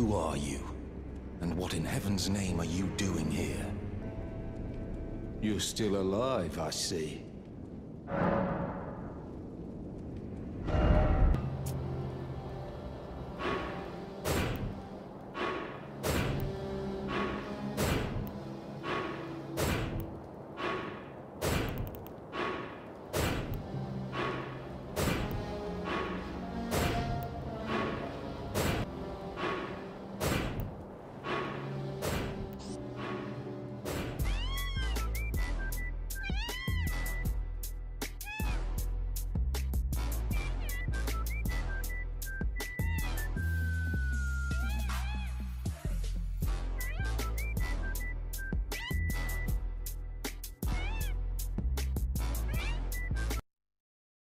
Who are you? And what in heaven's name are you doing here? You're still alive, I see.